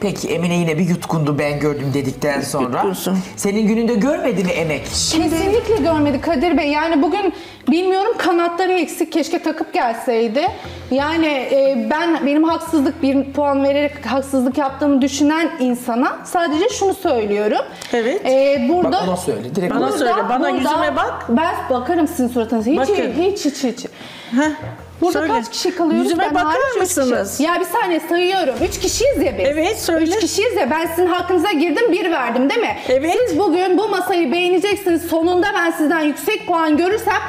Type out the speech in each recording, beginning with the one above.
Peki Emine yine bir yutkundu ben gördüm dedikten sonra. Yutkunsun. Senin gününde görmedi mi emek? Kesinlikle görmedi Kadir Bey. Yani bugün bilmiyorum kanatları eksik keşke takıp gelseydi. Yani e, ben benim haksızlık bir puan vererek haksızlık yaptığımı düşünen insana sadece şunu söylüyorum. Evet. E, burada Bak ona söyle direkt. Bana söyle, bana yüzüme bak. Ben bakarım sizin suratınıza. Hiç Bakın. hiç hiç hiç. Heh, Burada söyle. kaç kişi kalıyoruz? Yüzüme Ben bakar hariç mısınız? Ya bir saniye sayıyorum. Üç kişiyiz ya biz. Evet, söyle. Üç kişiyiz ya. Ben sizin hakkınıza girdim bir verdim değil mi? Evet. Siz bugün bu masayı beğeneceksiniz. Sonunda ben sizden yüksek puan görürsem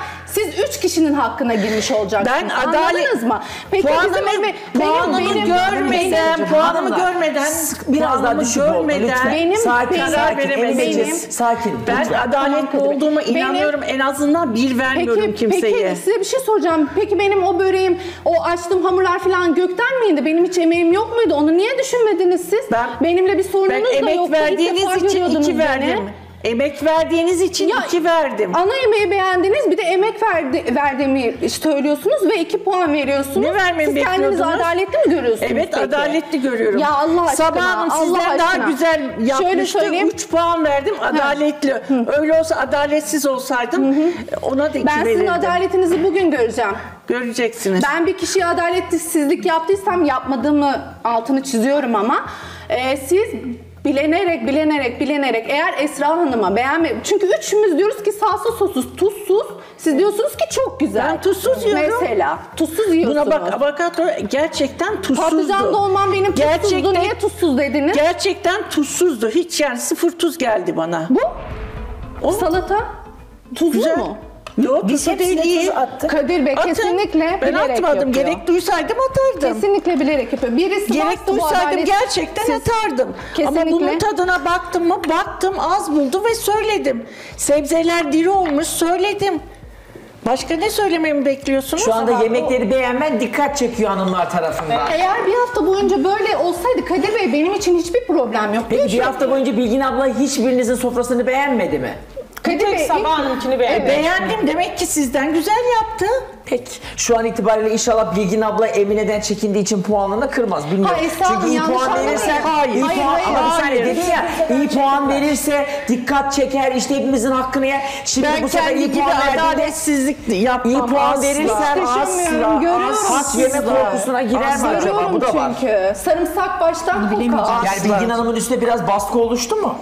siz üç kişinin hakkına girmiş olacaksınız. Ben adalet- mı? Peki Puanımı, bizim Emre- puanımı görmeden, benim- puanımı Hanımlar, görmeden, biraz daha puanımı düşük görmeden, lütfen. Benim- sakin, benim- sakin. benim- benim- sakin. Ben lütfen. Bey. olduğuma Benim- inanıyorum. En azından bir vermiyorum Peki, kimseye. peki size bir şey soracağım. Peki benim o böreğim, o açtığım hamurlar falan gökten miydi? Benim hiç emeğim yok muydu? Onu niye düşünmediniz siz? Ben- Benimle bir sorununuz ben da emek yoktu. İlk verdiğiniz defa için iki beni. Emek verdiğiniz için Ya, iki verdim. Ana yemeği beğendiniz bir de emek verdi, verdiğimi söylüyorsunuz ve iki puan veriyorsunuz. Ne vermemi Siz kendinizi adaletli mi görüyorsunuz Evet peki? adaletli görüyorum. Ya Allah aşkına. Sabah Hanım Allah sizden daha aşkına. güzel yapmıştı. Şöyle söyleyeyim. 3 puan verdim adaletli. Öyle olsa adaletsiz olsaydım ona da 2 Ben sizin verirdim. adaletinizi bugün göreceğim. Göreceksiniz. Ben bir kişiye adaletsizlik yaptıysam yapmadığımı altını çiziyorum ama e, siz bilenerek bilenerek bilenerek eğer Esra Hanım'a beğenme çünkü üçümüz diyoruz ki salsa sosuz tuzsuz siz diyorsunuz ki çok güzel. Ben tuzsuz yiyorum. Mesela tuzsuz yiyorsunuz. Buna bak avokado gerçekten tuzsuzdu. Patlıcan dolman benim tuzsuzdu. Gerçekten- Niye tuzsuz dediniz? Gerçekten tuzsuzdu. Hiç yani sıfır tuz geldi bana. Bu O salata tuzlu güzel. mu? Yok Biz tuzlu değil attık. Kadir Bey Atın. kesinlikle Ben bilerek atmadım. yapıyor. Gerek duysaydım atardım. Kesinlikle bilerek yapıyor. Birisi Gerek duysaydım adalet- gerçekten Siz- atardım. Kesinlikle. Ama bunun tadına baktım mı? Baktım az buldu ve söyledim. Sebzeler diri olmuş söyledim. Başka ne söylememi bekliyorsunuz? Şu anda Ama yemekleri beğenmen dikkat çekiyor hanımlar tarafından. Eğer bir hafta boyunca böyle olsaydı Kadir Bey benim için hiçbir problem yok. Peki Hiç bir yok. hafta boyunca Bilgin abla hiçbirinizin sofrasını beğenmedi mi? Kadir tek Bey, sabah hanımkini beğendim. Beğendim demek ki sizden güzel yaptı. Peki. Şu an itibariyle inşallah Bilgin abla Emine'den çekindiği için puanını kırmaz. Bilmiyorum. Hayır, Çünkü iyi yanlış puan anlamayın. verirse, Hayır, iyi hayır, puan, hayır, ama bir saniye hayır. dedin ya, iyi puan verirse dikkat çeker, işte hepimizin hakkını yer. Şimdi Ben bu sefer kendi iyi gibi puan verdiğinde adaletsizlik yapmam iyi puan asla. verirsen asla, görüyorum asla yeme sizler. korkusuna girer mi acaba? Görüyorum Bu da var. çünkü. Sarımsak baştan kokar. Yani Bilgin Hanım'ın üstüne biraz baskı oluştu mu?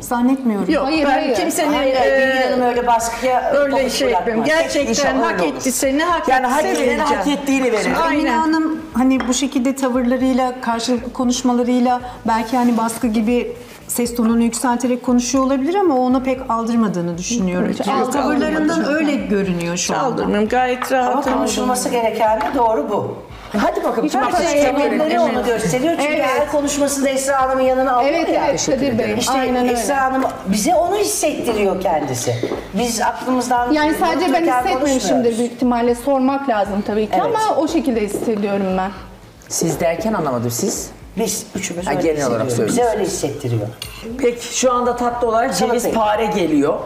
Zannetmiyorum. Yok Hayır, ben hayır. kimsenin Hayır, hayır, e, Hanım öyle baskıya öyle şey yapıyorum. Gerçekten hak etti seni hak Yani hak edene hak ettiğini verir. Aynen. Emine Hanım hani bu şekilde tavırlarıyla, karşılıklı konuşmalarıyla belki hani baskı gibi ses tonunu yükselterek konuşuyor olabilir ama o ona pek aldırmadığını düşünüyorum. Yani Aldı- tavırlarından öyle görünüyor şu anda. Saldırmıyorum gayet Ama rahat. konuşulması gereken de doğru bu. Hadi bakalım. Bak Hiç işte emelleri onu gösteriyor çünkü Evet. her konuşmasında Esra Hanım'ın yanına alıyor Evet ya. evet Kadir Bey. İşte Aynen öyle. Esra Hanım bize onu hissettiriyor kendisi. Biz aklımızdan Yani sadece ben hissetmemişimdir büyük ihtimalle sormak lazım tabii ki Evet. ama o şekilde hissediyorum ben. Siz derken anlamadım siz. Biz üçümüz Ha, öyle genel olarak hissediyoruz. Bize öyle hissettiriyor. Peki şu anda tatlı olarak ceviz pare geliyor.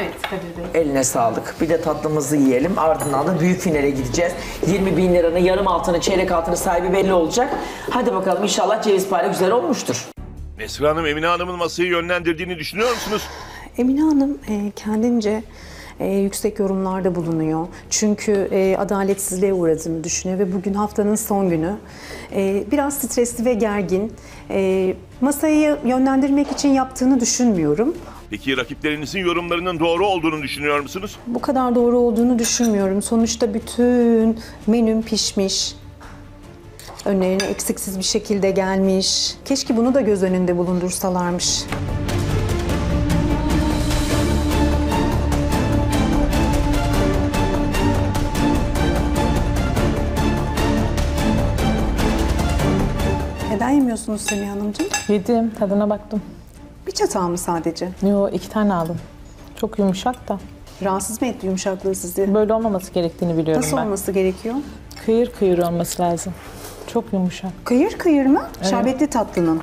Evet Kadir Bey. Eline sağlık. Bir de tatlımızı yiyelim. Ardından da büyük finale gideceğiz. 20 bin liranın yarım altını, çeyrek altını sahibi belli olacak. Hadi bakalım inşallah ceviz pare güzel olmuştur. Nesrin Hanım Emine Hanım'ın masayı yönlendirdiğini düşünüyor musunuz? Emine Hanım e, kendince e, yüksek yorumlarda bulunuyor. Çünkü e, adaletsizliğe uğradığını düşünüyor ve bugün haftanın son günü. E, biraz stresli ve gergin. E, masayı yönlendirmek için yaptığını düşünmüyorum. Peki rakiplerinizin yorumlarının doğru olduğunu düşünüyor musunuz? Bu kadar doğru olduğunu düşünmüyorum. Sonuçta bütün menüm pişmiş. Önlerine eksiksiz bir şekilde gelmiş. Keşke bunu da göz önünde bulundursalarmış. Yemiyorsunuz Semih Hanımcığım? Yedim, tadına baktım. Bir çatal mı sadece? Yo, iki tane aldım. Çok yumuşak da. Rahatsız mı etti yumuşaklığı sizi? Böyle olmaması gerektiğini biliyorum Nasıl ben. olması gerekiyor? Kıyır kıyır olması lazım. Çok yumuşak. Kıyır kıyır mı? Şerbetli tatlının.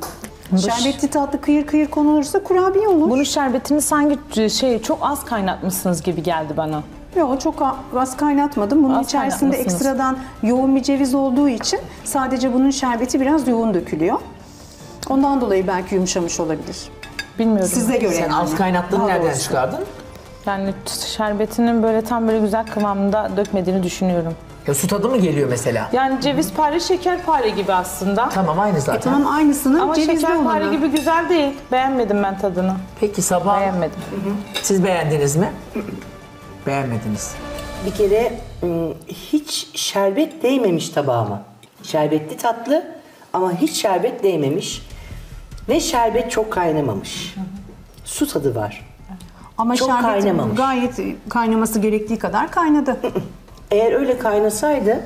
Şerbetli tatlı kıyır kıyır konulursa kurabiye olur. Bunun şerbetini sanki şey çok az kaynatmışsınız gibi geldi bana. Yok çok az kaynatmadım. Bunun Az içerisinde ekstradan yoğun bir ceviz olduğu için sadece bunun şerbeti biraz yoğun dökülüyor. Ondan dolayı belki yumuşamış olabilir. Bilmiyorum. Size göre Sen yani. az kaynattığını Daha nereden doğrusu. çıkardın? Yani şerbetinin böyle tam böyle güzel kıvamında dökmediğini düşünüyorum. Ya su tadı mı geliyor mesela? Yani cevizpare şekerpare gibi aslında. Tamam aynı zaten. Tamam aynısının Ama cevizli şekerpare olanı. gibi güzel değil. Beğenmedim ben tadını. Peki sabah Beğenmedim. siz beğendiniz mi? Beğenmediniz. Bir kere ım, hiç şerbet değmemiş tabağıma. Şerbetli tatlı ama hiç şerbet değmemiş. Ve şerbet çok kaynamamış. Su tadı var. Ama Çok şerbet kaynamamış. gayet kaynaması gerektiği kadar kaynadı. Eğer öyle kaynasaydı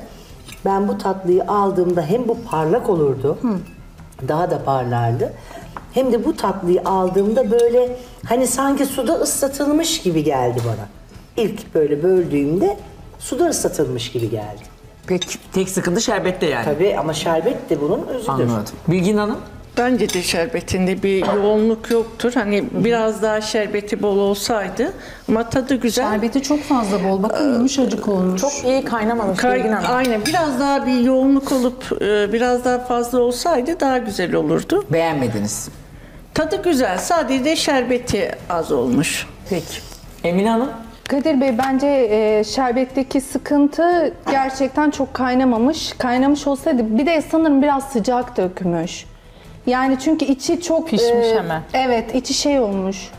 ben bu tatlıyı aldığımda hem bu parlak olurdu. Daha da parlardı. Hem de bu tatlıyı aldığımda böyle hani sanki suda ıslatılmış gibi geldi bana. İlk böyle böldüğümde suda ıslatılmış gibi geldi. Peki tek sıkıntı şerbette yani. Tabii ama şerbet de bunun özüdür. Anladım. Bilgin Hanım? Bence de şerbetinde bir yoğunluk yoktur. Hani biraz daha şerbeti bol olsaydı ama tadı güzel. Şerbeti çok fazla bol. Bakın yumuşacık olmuş. Çok iyi kaynamamış Kay- Bilgin Hanım. aynen biraz daha bir yoğunluk olup e, biraz daha fazla olsaydı daha güzel olurdu. Beğenmediniz. Tadı güzel sadece şerbeti az olmuş. Peki. Emine Hanım? Kadir Bey bence e, şerbetteki sıkıntı gerçekten çok kaynamamış. Kaynamış olsaydı bir de sanırım biraz sıcak dökmüş. Yani çünkü içi çok... e, Pişmiş hemen. Evet içi şey olmuş.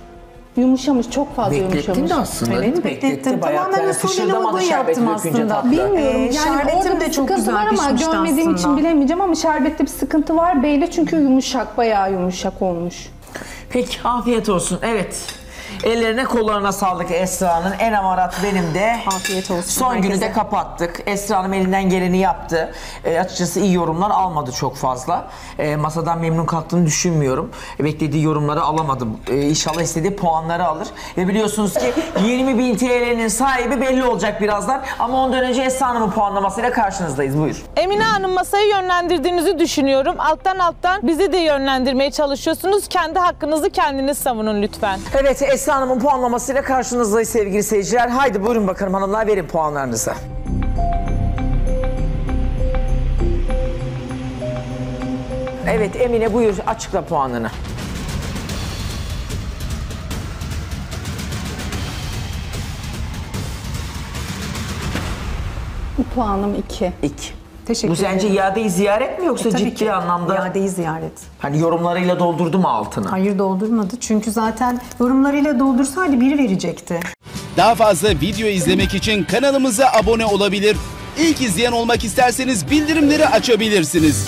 Yumuşamış çok fazla Beklettin yumuşamış. de aslında. Evet, değil mi? beklettim. Bayağı Tamamen yani usulüne fışırdamadı uygun şerbeti yaptım dökünce aslında. tatlı. Bilmiyorum Ee, yani şerbetim orada de bir çok sıkıntı güzel var ama pişmişti görmediğim için aslında. bilemeyeceğim ama şerbette bir sıkıntı var. Beyle çünkü yumuşak bayağı yumuşak olmuş. Peki afiyet olsun. Evet. Ellerine kollarına sağlık Esra'nın. En amarat benim de. Afiyet olsun Son günü herkese. de kapattık. Esra Hanım elinden geleni yaptı. E, açıkçası iyi yorumlar almadı çok fazla. E, masadan memnun kalktığını düşünmüyorum. E, beklediği yorumları alamadım. E, inşallah istediği puanları alır. Ve biliyorsunuz ki 20 bin TL'nin sahibi belli olacak birazdan. Ama ondan önce Esra Hanım'ın puanlamasıyla karşınızdayız. Buyur. Emine Hanım masayı yönlendirdiğinizi düşünüyorum. Alttan alttan bizi de yönlendirmeye çalışıyorsunuz. Kendi hakkınızı kendiniz savunun lütfen. Evet Esra Hanım'ın puanlamasıyla karşınızdayız sevgili seyirciler. Haydi buyurun bakalım hanımlar verin puanlarınızı. Evet Emine buyur açıkla puanını. Puanım 2. İki. Teşekkür Bu sence ederim. iadeyi ziyaret mi yoksa E, Tabii ciddi ki. anlamda İadeyi ziyaret. hani yorumlarıyla doldurdu mu altını? Hayır doldurmadı. Çünkü zaten yorumlarıyla doldursaydı biri verecekti. Daha fazla video izlemek için kanalımıza abone olabilir. İlk izleyen olmak isterseniz bildirimleri açabilirsiniz.